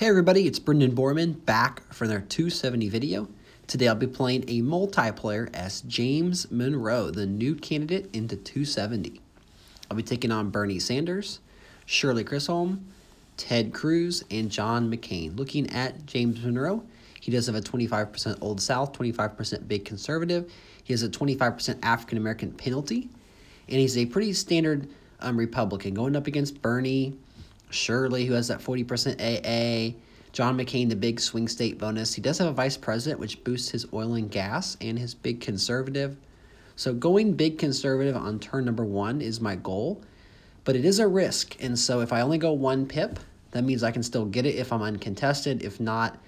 Hey everybody, it's Brendan Borman back for their 270 video. Today I'll be playing a multiplayer as James Monroe, the new candidate into 270. I'll be taking on Bernie Sanders, Shirley Chisholm, Ted Cruz, and John McCain. Looking at James Monroe, he does have a 25% Old South, 25% Big Conservative. He has a 25% African American penalty, and he's a pretty standard um, Republican going up against Bernie, Shirley, who has that 40% AA, John McCain, the big swing state bonus. He does have a vice president, which boosts his oil and gas and his big conservative. So going big conservative on turn number one is my goal, but it is a risk. And so if I only go one pip, that means I can still get it if I'm uncontested. If not,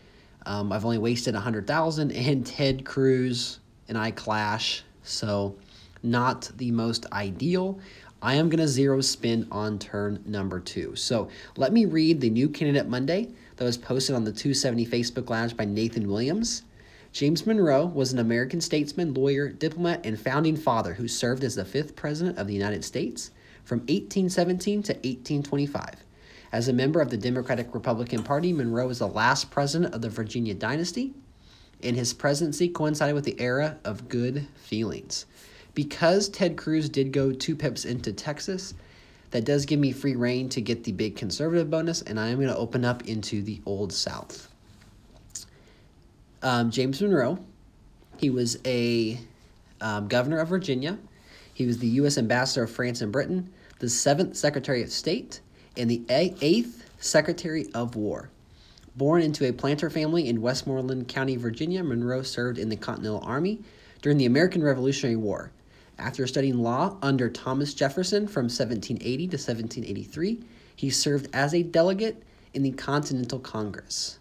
um, I've only wasted 100000 and Ted Cruz and I clash. So not the most ideal. I am going to zero spin on turn number two. So let me read the new candidate Monday that was posted on the 270 Facebook Lounge by Nathan Williams. James Monroe was an American statesman, lawyer, diplomat, and founding father who served as the fifth president of the United States from 1817 to 1825. As a member of the Democratic Republican Party, Monroe was the last president of the Virginia dynasty, and his presidency coincided with the era of good feelings. Because Ted Cruz did go two pips into Texas, that does give me free reign to get the big conservative bonus, and I am going to open up into the Old South. Um, James Monroe, he was a um, governor of Virginia. He was the U.S. ambassador of France and Britain, the seventh Secretary of State, and the eighth Secretary of War. Born into a planter family in Westmoreland County, Virginia, Monroe served in the Continental Army during the American Revolutionary War. After studying law under Thomas Jefferson from 1780 to 1783, he served as a delegate in the Continental Congress.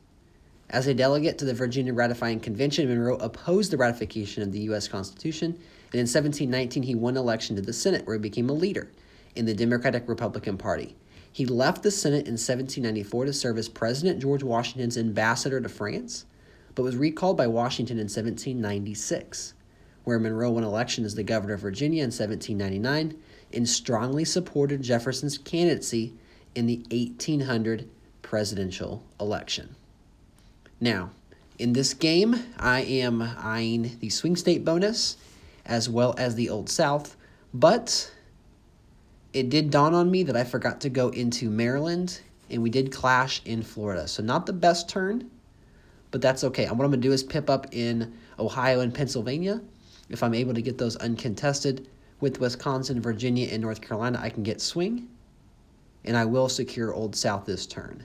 As a delegate to the Virginia Ratifying Convention, Monroe opposed the ratification of the U.S. Constitution, and in 1719 he won election to the Senate, where he became a leader in the Democratic Republican Party. He left the Senate in 1794 to serve as President George Washington's ambassador to France, but was recalled by Washington in 1796 where Monroe won election as the governor of Virginia in 1799 and strongly supported Jefferson's candidacy in the 1800 presidential election. Now, in this game, I am eyeing the swing state bonus as well as the Old South, but it did dawn on me that I forgot to go into Maryland and we did clash in Florida. So, not the best turn, but that's okay. And What I'm going to do is pip up in Ohio and Pennsylvania if I'm able to get those uncontested with Wisconsin, Virginia, and North Carolina, I can get swing, and I will secure Old South this turn.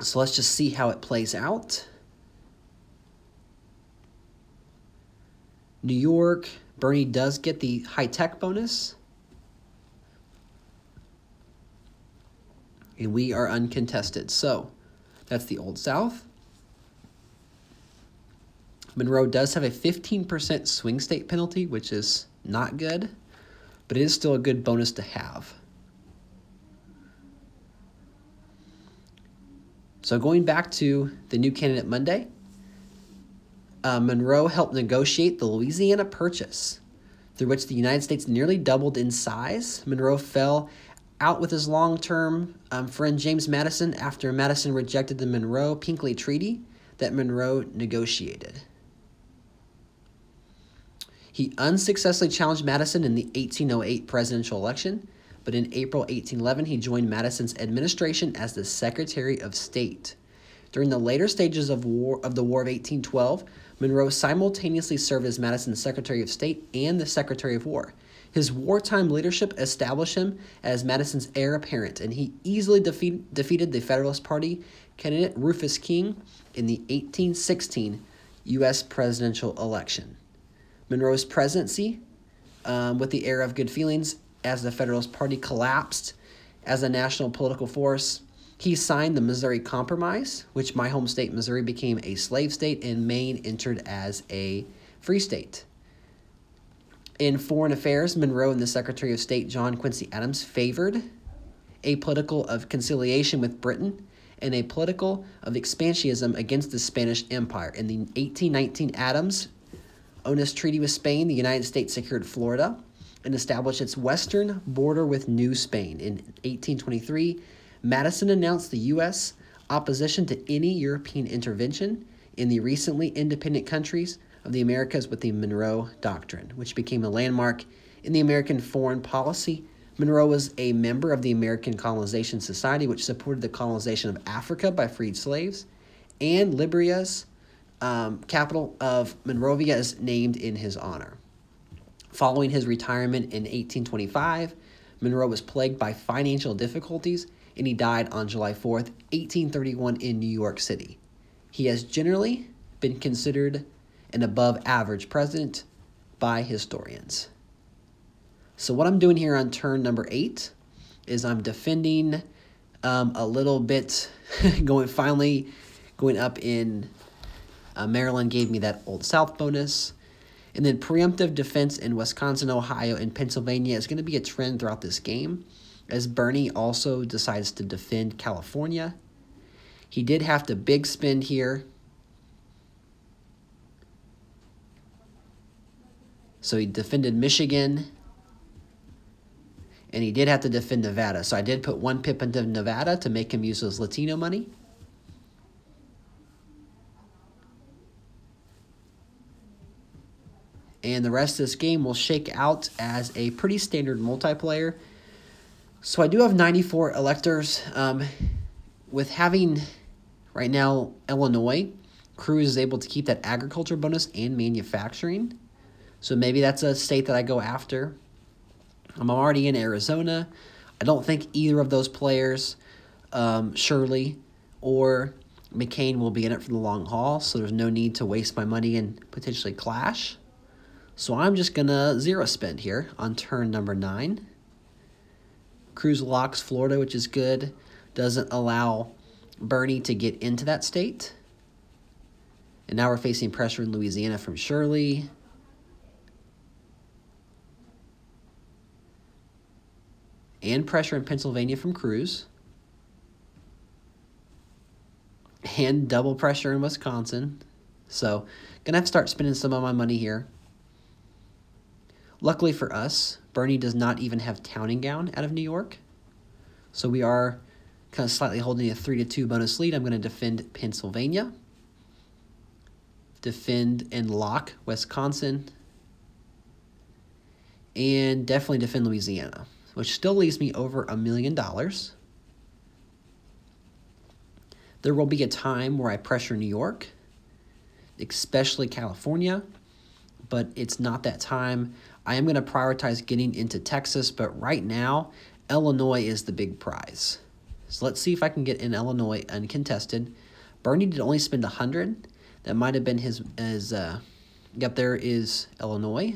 So let's just see how it plays out. New York, Bernie does get the high-tech bonus. And we are uncontested. So that's the Old South. Monroe does have a 15% swing state penalty, which is not good, but it is still a good bonus to have. So going back to the new candidate Monday, uh, Monroe helped negotiate the Louisiana Purchase, through which the United States nearly doubled in size. Monroe fell out with his long term um, friend James Madison after Madison rejected the Monroe Pinckney Treaty that Monroe negotiated. He unsuccessfully challenged Madison in the 1808 presidential election, but in April 1811 he joined Madison's administration as the Secretary of State. During the later stages of war of the War of 1812, Monroe simultaneously served as Madison's Secretary of State and the Secretary of War. His wartime leadership established him as Madison's heir apparent, and he easily defeat, defeated the Federalist Party candidate Rufus King in the 1816 U.S. presidential election. Monroe's presidency, um, with the era of good feelings as the Federalist Party collapsed as a national political force. He signed the Missouri Compromise, which my home state, Missouri, became a slave state, and Maine entered as a free state. In foreign affairs, Monroe and the Secretary of State, John Quincy Adams, favored a political of conciliation with Britain and a political of expansionism against the Spanish Empire. In the 1819 Adams Onís Treaty with Spain, the United States secured Florida, and established its western border with New Spain. In 1823, Madison announced the U.S. opposition to any European intervention in the recently independent countries of the Americas with the Monroe Doctrine, which became a landmark in the American foreign policy. Monroe was a member of the American Colonization Society, which supported the colonization of Africa by freed slaves, and Liberia's um, capital of Monrovia is named in his honor. Following his retirement in 1825, Monroe was plagued by financial difficulties and he died on July 4th, 1831, in New York City. He has generally been considered an above average president by historians. So, what I'm doing here on turn number eight is I'm defending um, a little bit, going finally going up in uh, Maryland gave me that Old South bonus. And then preemptive defense in Wisconsin, Ohio, and Pennsylvania is going to be a trend throughout this game, as Bernie also decides to defend California. He did have to big spend here. So he defended Michigan, and he did have to defend Nevada. So I did put one pip into Nevada to make him use his Latino money. And the rest of this game will shake out as a pretty standard multiplayer. So I do have 94 electors. Um, with having right now Illinois, Cruz is able to keep that agriculture bonus and manufacturing. So maybe that's a state that I go after. I'm already in Arizona. I don't think either of those players, um, Shirley or McCain, will be in it for the long haul. So there's no need to waste my money and potentially clash. So I'm just to zero spend here on turn number 9. Cruz locks Florida, which is good. Doesn't allow Bernie to get into that state. And now we're facing pressure in Louisiana from Shirley. And pressure in Pennsylvania from Cruz. And double pressure in Wisconsin. So, gonna have to start spending some of my money here. Luckily for us, Bernie does not even have Town and Gown out of New York. So we are kind of slightly holding a 3 to 2 bonus lead. I'm going to defend Pennsylvania, defend and lock Wisconsin, and definitely defend Louisiana, which still leaves me over a million dollars. There will be a time where I pressure New York, especially California, but it's not that time. I am going to prioritize getting into Texas, but right now, Illinois is the big prize. So let's see if I can get in Illinois uncontested. Bernie did only spend 100. That might have been his, his uh, yep, there is Illinois.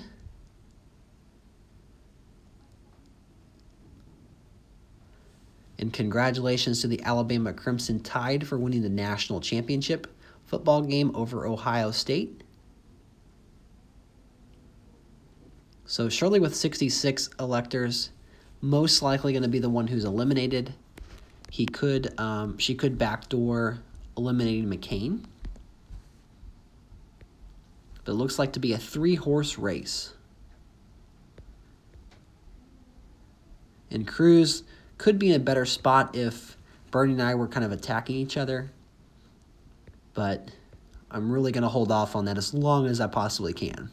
And congratulations to the Alabama Crimson Tide for winning the national championship football game over Ohio State. So Shirley with 66 electors, most likely going to be the one who's eliminated. He could, um, she could backdoor eliminating McCain. But it looks like to be a three-horse race. And Cruz could be in a better spot if Bernie and I were kind of attacking each other. But I'm really going to hold off on that as long as I possibly can.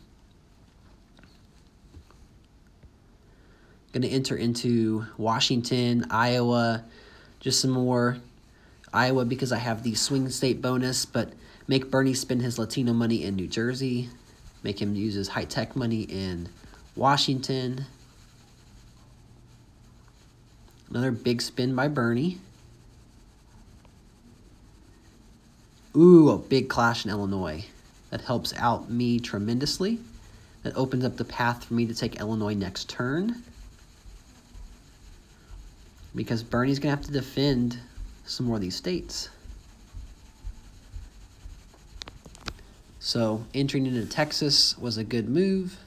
Going to enter into Washington, Iowa, just some more Iowa because I have the swing state bonus, but make Bernie spend his Latino money in New Jersey, make him use his high tech money in Washington. Another big spin by Bernie. Ooh, a big clash in Illinois. That helps out me tremendously. That opens up the path for me to take Illinois next turn because Bernie's going to have to defend some more of these states. So entering into Texas was a good move.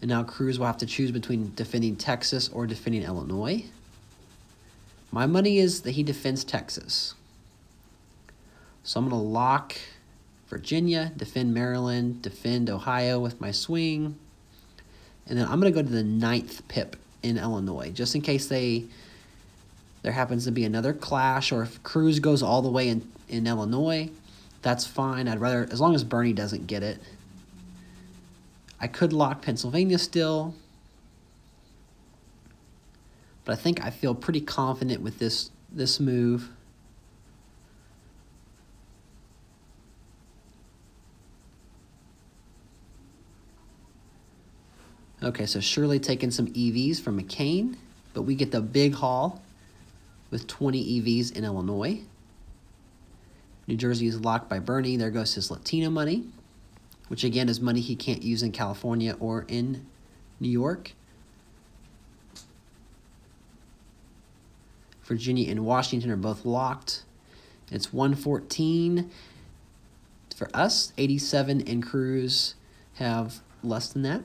And now Cruz will have to choose between defending Texas or defending Illinois. My money is that he defends Texas. So I'm going to lock Virginia, defend Maryland, defend Ohio with my swing. And then I'm going to go to the ninth pip in Illinois, just in case they there happens to be another clash, or if Cruz goes all the way in, in Illinois, that's fine. I'd rather, as long as Bernie doesn't get it. I could lock Pennsylvania still, but I think I feel pretty confident with this this move. Okay, so Shirley taking some EVs from McCain, but we get the big haul with 20 EVs in Illinois. New Jersey is locked by Bernie. There goes his Latino money, which again is money he can't use in California or in New York. Virginia and Washington are both locked. It's 114 for us. 87 and Cruz have less than that.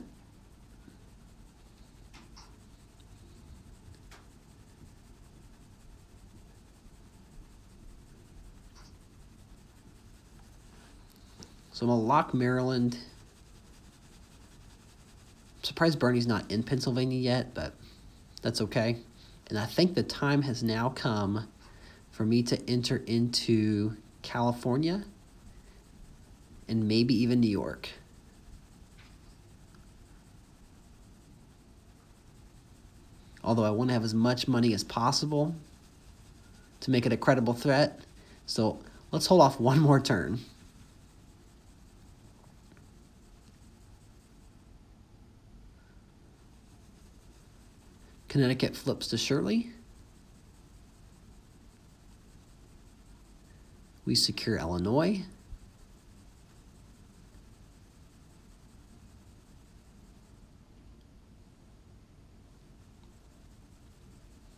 So lock Maryland. I'm surprised Bernie's not in Pennsylvania yet, but that's okay. And I think the time has now come for me to enter into California and maybe even New York. Although I want to have as much money as possible to make it a credible threat. So let's hold off one more turn. Connecticut flips to Shirley. We secure Illinois.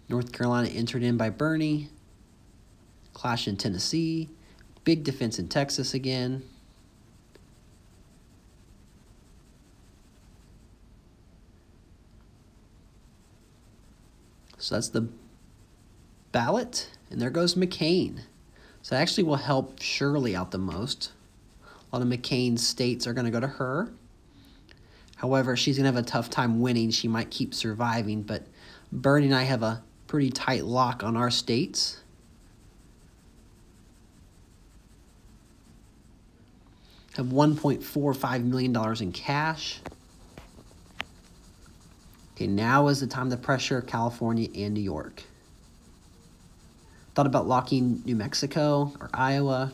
North Carolina entered in by Bernie. Clash in Tennessee. Big defense in Texas again. So that's the ballot. And there goes McCain. So that actually will help Shirley out the most. A lot of McCain's states are going to go to her. However, she's going to have a tough time winning. She might keep surviving, but Bernie and I have a pretty tight lock on our states. Have $1.45 million in cash. Okay, now is the time to pressure California and New York. Thought about locking New Mexico or Iowa.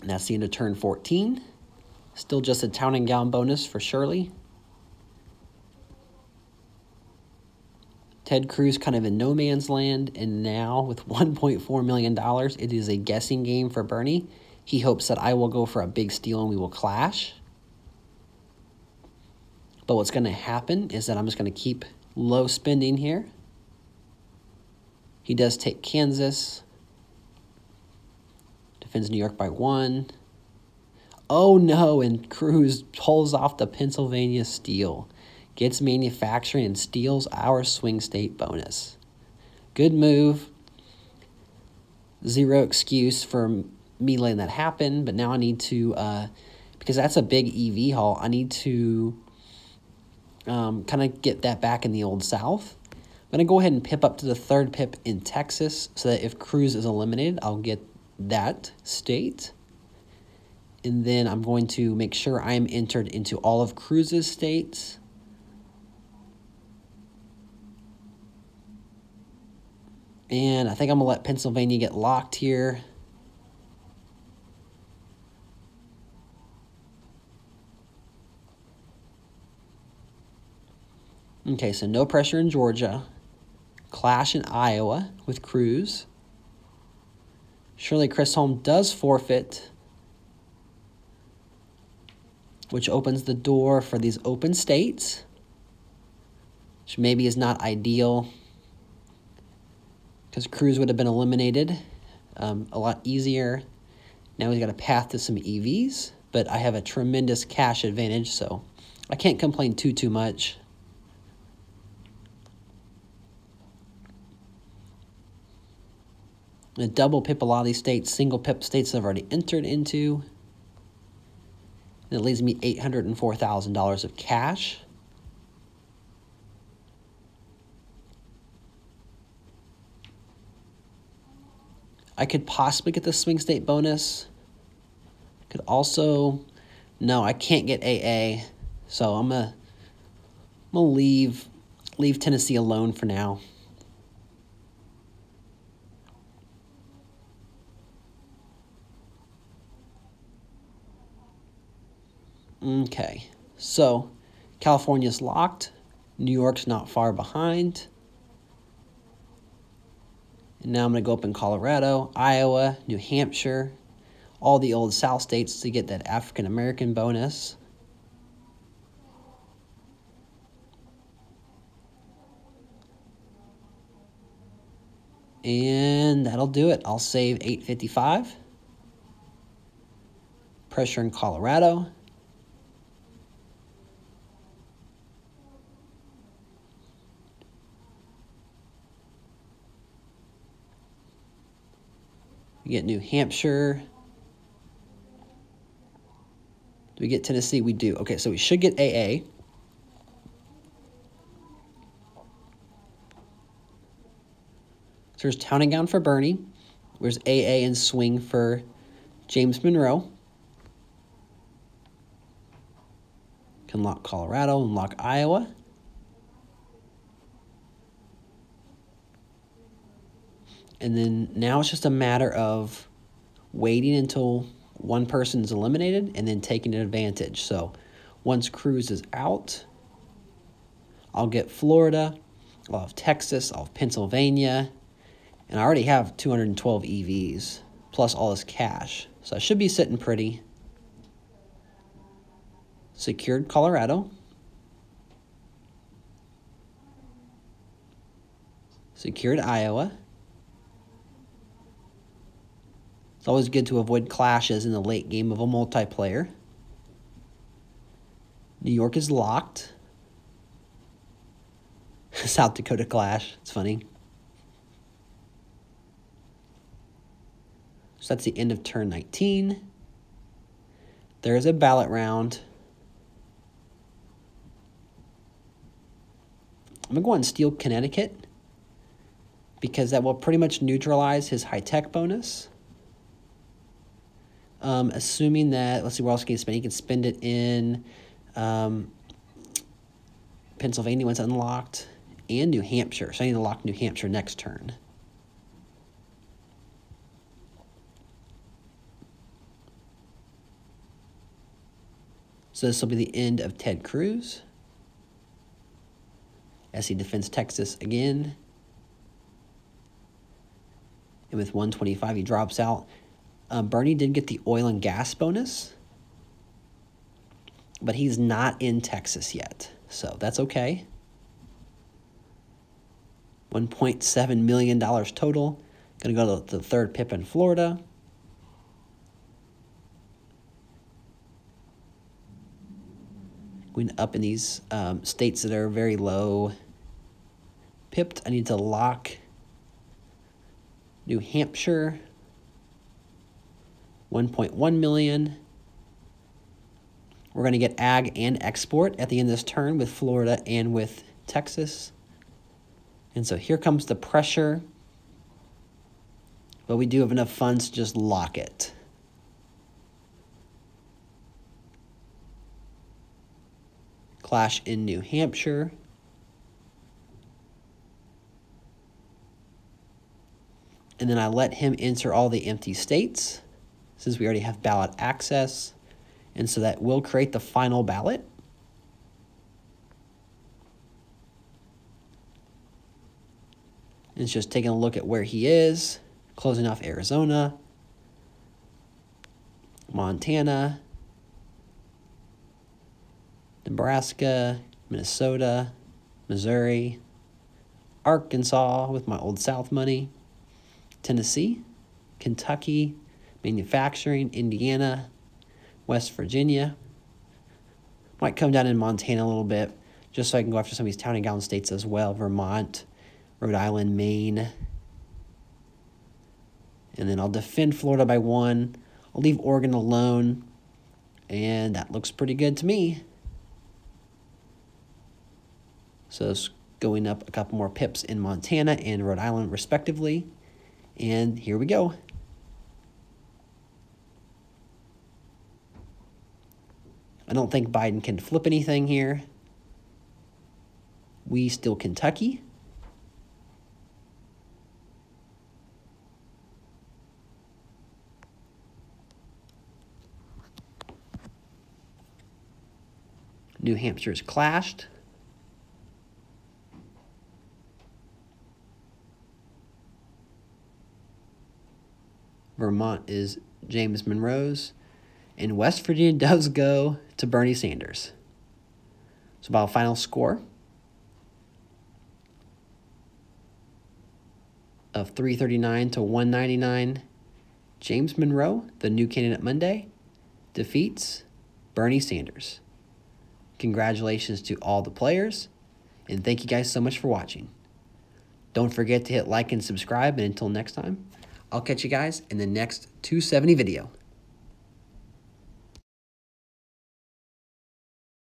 And that's the end of turn 14. Still just a town and gown bonus for Shirley. Ted Cruz kind of in no man's land, and now with $1.4 million, it is a guessing game for Bernie. He hopes that I will go for a big steal and we will clash. But what's going to happen is that I'm just going to keep low spending here. He does take Kansas. Defends New York by one. Oh no, and Cruz pulls off the Pennsylvania steal gets manufacturing and steals our swing state bonus. Good move. Zero excuse for me letting that happen, but now I need to, uh, because that's a big EV haul, I need to um, kind of get that back in the Old South. I'm going to go ahead and pip up to the third pip in Texas so that if Cruz is eliminated, I'll get that state. And then I'm going to make sure I'm entered into all of Cruz's states. And I think I'm going to let Pennsylvania get locked here. Okay, so no pressure in Georgia. Clash in Iowa with Cruz. Shirley Chisholm does forfeit, which opens the door for these open states, which maybe is not ideal because Cruz would have been eliminated um, a lot easier. Now he's got a path to some EVs, but I have a tremendous cash advantage, so I can't complain too, too much. The double pip a lot of these states, single pip states I've already entered into. It leaves me $804,000 of cash. I could possibly get the swing state bonus. Could also, no, I can't get AA. So I'm gonna, I'm gonna leave, leave Tennessee alone for now. Okay, so California's locked. New York's not far behind. And now I'm going to go up in Colorado, Iowa, New Hampshire, all the old South states to get that African American bonus. And that'll do it. I'll save 855. Pressure in Colorado. We get New Hampshire. Do we get Tennessee? We do. Okay, so we should get AA. So there's Town and Gown for Bernie. There's AA and Swing for James Monroe. Can lock Colorado and lock Iowa. And then now it's just a matter of waiting until one person is eliminated and then taking an advantage. So once Cruz is out, I'll get Florida, I'll have Texas, I'll have Pennsylvania, and I already have 212 EVs plus all this cash. So I should be sitting pretty. Secured Colorado. Secured Iowa. It's always good to avoid clashes in the late game of a multiplayer. New York is locked. South Dakota clash. It's funny. So that's the end of turn 19. There is a ballot round. I'm going to go and steal Connecticut because that will pretty much neutralize his high tech bonus. Um, assuming that, let's see, where else can he spend? He can spend it in um, Pennsylvania once unlocked and New Hampshire. So I need to lock New Hampshire next turn. So this will be the end of Ted Cruz as he defends Texas again. And with 125, he drops out. Um, Bernie did get the oil and gas bonus, but he's not in Texas yet. So that's okay. $1.7 million total. Going to go to the third pip in Florida. Going up in these um, states that are very low pipped, I need to lock New Hampshire. 1.1 million. We're going to get ag and export at the end of this turn with Florida and with Texas. And so here comes the pressure. But we do have enough funds to just lock it. Clash in New Hampshire. And then I let him enter all the empty states since we already have ballot access. And so that will create the final ballot. it's just taking a look at where he is, closing off Arizona, Montana, Nebraska, Minnesota, Missouri, Arkansas with my Old South money, Tennessee, Kentucky, manufacturing, Indiana, West Virginia, Might come down in Montana a little bit, just so I can go after some of these town and gown states as well. Vermont, Rhode Island, Maine. And then I'll defend Florida by one. I'll leave Oregon alone. And that looks pretty good to me. So it's going up a couple more pips in Montana and Rhode Island, respectively. And here we go. I don't think Biden can flip anything here. We still Kentucky. New Hampshire's clashed. Vermont is James Monroe's. And West Virginia does go to Bernie Sanders. So, about final score of 339 to 199. James Monroe, the new candidate Monday, defeats Bernie Sanders. Congratulations to all the players, and thank you guys so much for watching. Don't forget to hit like and subscribe, and until next time, I'll catch you guys in the next 270 video.